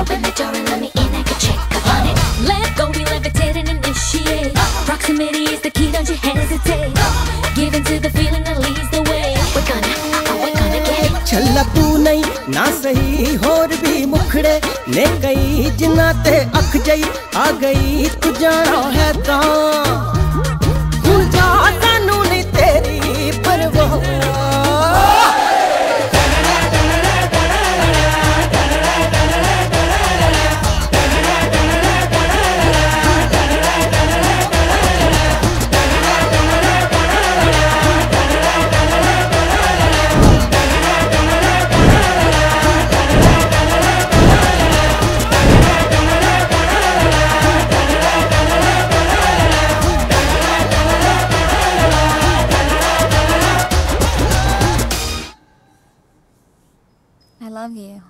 Open the door and let me in, I can check up on it Let go, we levitate and initiate Proximity is the key, don't you hesitate Give into the feeling that leads the way We're gonna, oh, we're gonna get it छल्ला तू नहीं ना सही होर भी मुखड़े ने गई जिना ते अख जई आ गई तू जाना है ताऊ I love you.